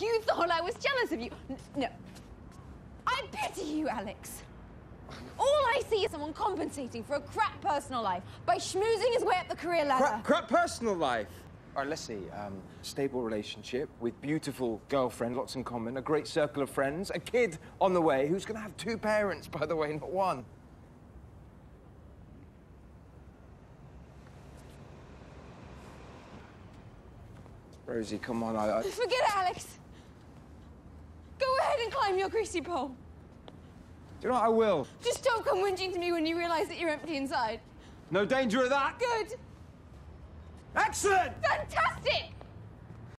You thought I was jealous of you. No. I pity you, Alex. All I see is someone compensating for a crap personal life by schmoozing his way up the career ladder. Crap, crap personal life. All right, let's see. Um, stable relationship with beautiful girlfriend, lots in common, a great circle of friends, a kid on the way who's going to have two parents, by the way, not one. Rosie, come on. I, I... Forget it, Alex. Go ahead and climb your greasy pole. Do you know what? I will. Just don't come whinging to me when you realize that you're empty inside. No danger of that. Good. Excellent! Fantastic!